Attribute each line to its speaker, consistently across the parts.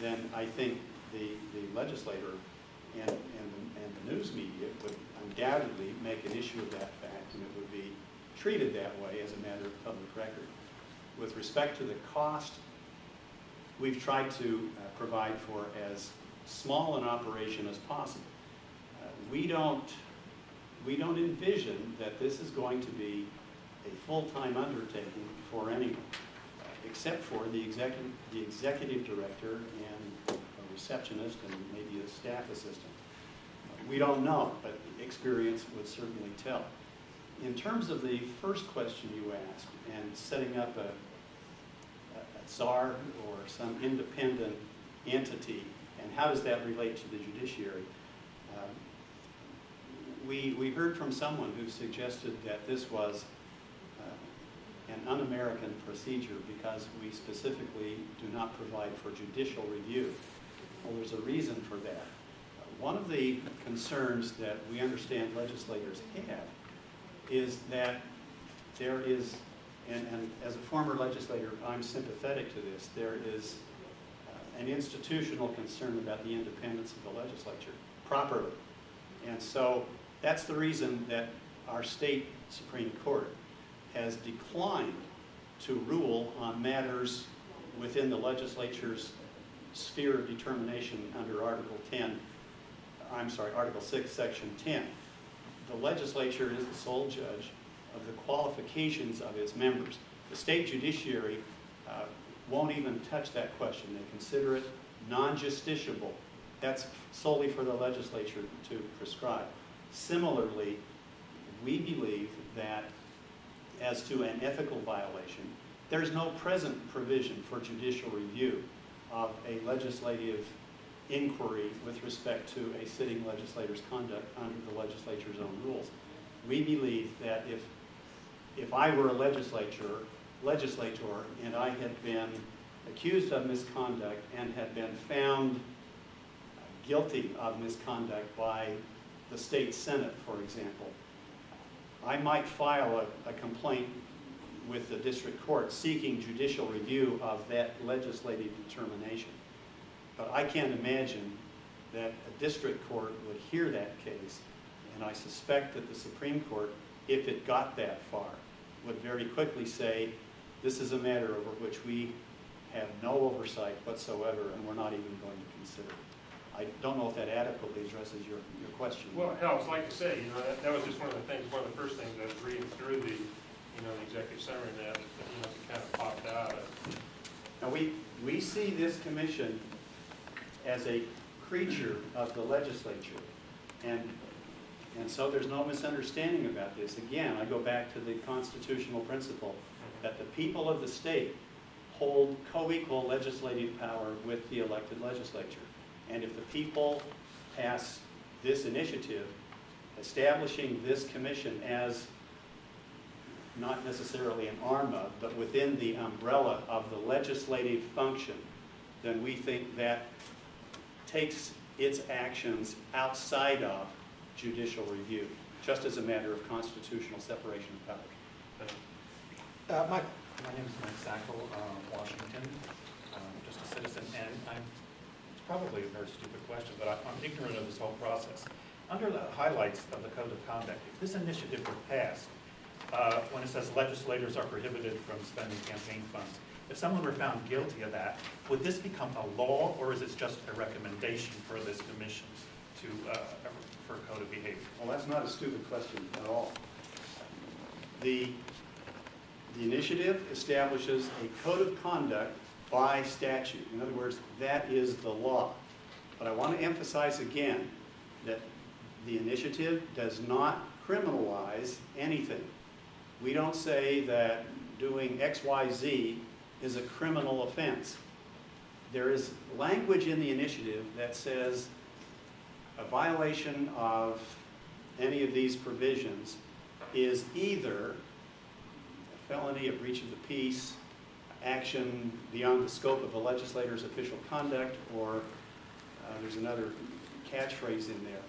Speaker 1: then I think the, the legislator and, and, the, and the news media would undoubtedly make an issue of that fact, and it would be treated that way as a matter of public record. With respect to the cost, we've tried to uh, provide for as small an operation as possible. Uh, we don't we don't envision that this is going to be a full-time undertaking for anyone, except for the executive, the executive director and a receptionist and maybe a staff assistant. We don't know, but experience would certainly tell. In terms of the first question you asked, and setting up a, a, czar or some independent entity, and how does that relate to the judiciary? Um, we, we heard from someone who suggested that this was uh, un-American procedure because we specifically do not provide for judicial review. Well, there's a reason for that. One of the concerns that we understand legislators have is that there is, and, and as a former legislator, I'm sympathetic to this, there is uh, an institutional concern about the independence of the legislature properly. And so that's the reason that our state Supreme Court has declined to rule on matters within the legislature's sphere of determination under Article 10 I'm sorry, Article 6, Section 10. The legislature is the sole judge of the qualifications of its members. The state judiciary uh, won't even touch that question. They consider it non-justiciable. That's solely for the legislature to prescribe. Similarly, we believe that as to an ethical violation, there's no present provision for judicial review of a legislative inquiry with respect to a sitting legislator's conduct under the legislature's own rules. We believe that if, if I were a legislature, legislator and I had been accused of misconduct and had been found guilty of misconduct by the state senate, for example, I might file a, a complaint with the district court seeking judicial review of that legislative determination. But I can't imagine that a district court would hear that case, and I suspect that the Supreme Court, if it got that far, would very quickly say, this is a matter over which we have no oversight whatsoever, and we're not even going to consider it. I don't know if that adequately addresses your, your question.
Speaker 2: Well, it helps, like I say, you know, that, that was just one of the things, one of the first things I was reading through the, you know, the executive summary that, you know, kind of popped out.
Speaker 1: Now, we, we see this commission as a creature of the legislature. And, and so there's no misunderstanding about this. Again, I go back to the constitutional principle that the people of the state hold co-equal legislative power with the elected legislature. And if the people pass this initiative, establishing this commission as not necessarily an arm of, but within the umbrella of the legislative function, then we think that takes its actions outside of judicial review, just as a matter of constitutional separation of powers.
Speaker 3: Uh, my, my name is Mike Sackel, uh, Washington, um, just a citizen, and I'm, it's probably a very stupid question, but I, I'm ignorant of this whole process. Under the highlights of the Code of Conduct, if this initiative were passed, uh, when it says legislators are prohibited from spending campaign funds, if someone were found guilty of that, would this become a law or is it just a recommendation for this commission to, uh, for code of behavior?
Speaker 1: Well, that's not a stupid question at all. The, the initiative establishes a code of conduct by statute. In other words, that is the law. But I want to emphasize again that the initiative does not criminalize anything. We don't say that doing X, Y, Z is a criminal offense. There is language in the initiative that says a violation of any of these provisions is either a felony, a breach of the peace, action beyond the scope of a legislator's official conduct, or uh, there's another catchphrase in there.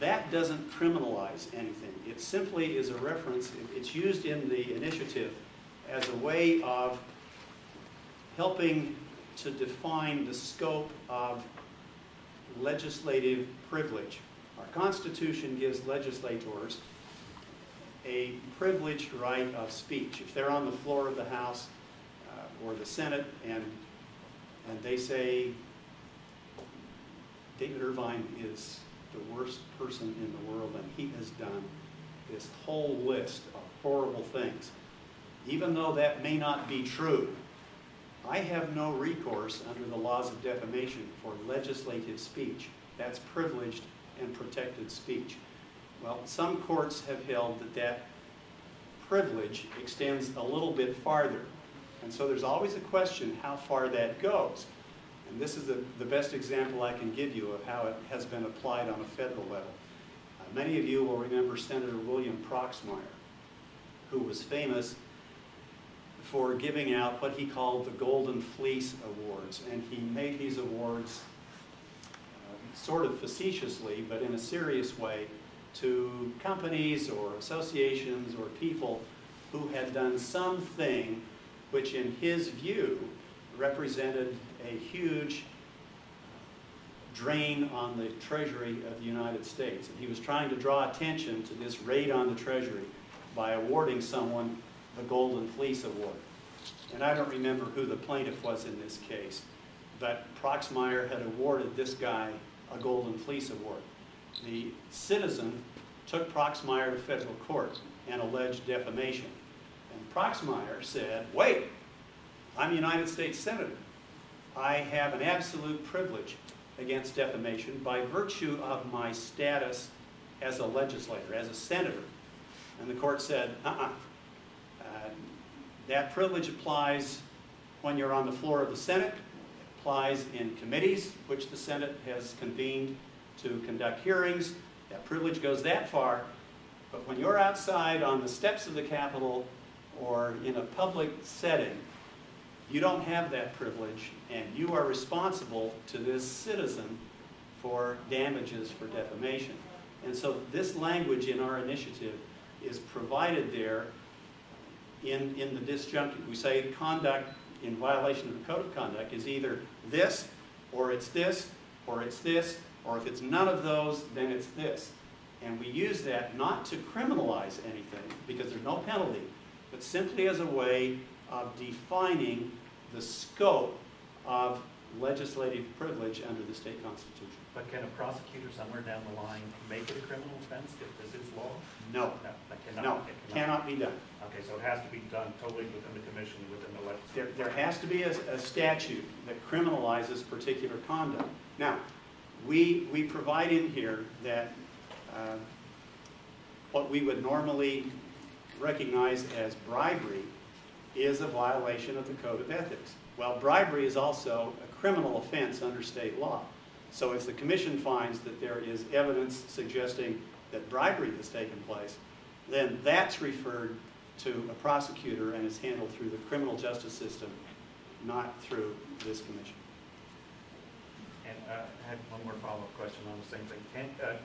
Speaker 1: That doesn't criminalize anything. It simply is a reference, it's used in the initiative as a way of helping to define the scope of legislative privilege. Our Constitution gives legislators a privileged right of speech. If they're on the floor of the House uh, or the Senate and, and they say, David Irvine is the worst person in the world and he has done this whole list of horrible things. Even though that may not be true, I have no recourse under the laws of defamation for legislative speech. That's privileged and protected speech. Well, some courts have held that that privilege extends a little bit farther. And so there's always a question how far that goes. And this is the, the best example I can give you of how it has been applied on a federal level. Uh, many of you will remember Senator William Proxmire, who was famous for giving out what he called the Golden Fleece Awards. And he made these awards uh, sort of facetiously, but in a serious way, to companies or associations or people who had done something which, in his view, represented a huge drain on the Treasury of the United States. And he was trying to draw attention to this raid on the Treasury by awarding someone the Golden Fleece Award. And I don't remember who the plaintiff was in this case, but Proxmire had awarded this guy a Golden Fleece Award. The citizen took Proxmire to federal court and alleged defamation. And Proxmire said, wait, I'm a United States Senator. I have an absolute privilege against defamation by virtue of my status as a legislator, as a senator. And the court said, uh-uh, uh, that privilege applies when you're on the floor of the Senate, it applies in committees, which the Senate has convened to conduct hearings. That privilege goes that far. But when you're outside on the steps of the Capitol or in a public setting, you don't have that privilege, and you are responsible to this citizen for damages for defamation. And so this language in our initiative is provided there in, in the disjunctive. We say conduct in violation of the code of conduct is either this, or it's this, or it's this, or if it's none of those, then it's this. And we use that not to criminalize anything, because there's no penalty, but simply as a way of defining the scope of legislative privilege under the state constitution.
Speaker 3: But can a prosecutor somewhere down the line make it a criminal offense if this is law?
Speaker 1: No,
Speaker 3: No, that cannot.
Speaker 1: no,
Speaker 3: it
Speaker 1: cannot be done.
Speaker 3: Okay, so it has to be done totally within the commission, within the
Speaker 1: There,
Speaker 3: legislature.
Speaker 1: there has to be a, a statute that criminalizes particular conduct. Now, we, we provide in here that uh, what we would normally recognize as bribery is a violation of the code of ethics. Well, bribery is also a criminal offense under state law. So if the commission finds that there is evidence suggesting that bribery has taken place, then that's referred to a prosecutor and is handled through the criminal justice system, not through this commission.
Speaker 3: And I had one more follow-up question on the same thing. Can, uh,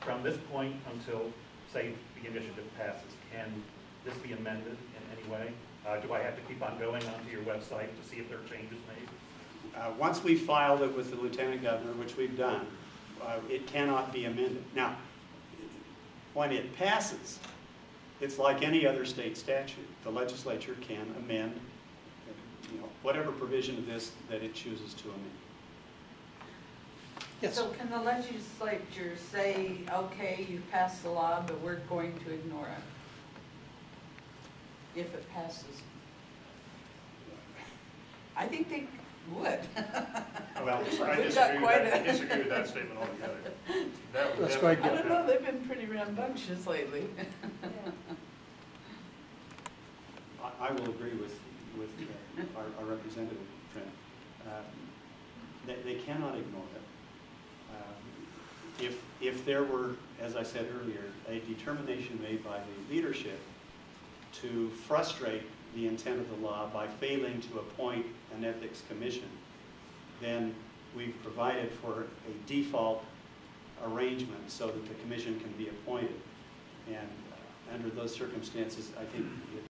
Speaker 3: from this point until, say, the initiative passes, can this be amended in any way? Uh, Do I have to keep on going onto your website to see if there are changes made?
Speaker 1: Uh, Once we filed it with the lieutenant governor, which we've done, uh, it cannot be amended. Now, when it passes, it's like any other state statute. The legislature can amend, you know, whatever provision of this that it chooses to amend.
Speaker 4: Yes.
Speaker 5: So can the legislature say, okay, you passed the law, but we're going to ignore it? If it passes? I think they would.
Speaker 2: Well, I disagree with
Speaker 5: quite
Speaker 2: that,
Speaker 5: a-
Speaker 2: disagree with that statement altogether. That would
Speaker 4: Let's
Speaker 2: definitely-
Speaker 4: go ahead
Speaker 5: I don't know, they've been pretty rambunctious lately.
Speaker 1: I, I will agree with, with uh, our, our representative, Trent. Um, They, they cannot ignore it. Um, If, if there were, as I said earlier, a determination made by the leadership to frustrate the intent of the law by failing to appoint an ethics commission, then we've provided for a default arrangement so that the commission can be appointed. And uh, under those circumstances, I think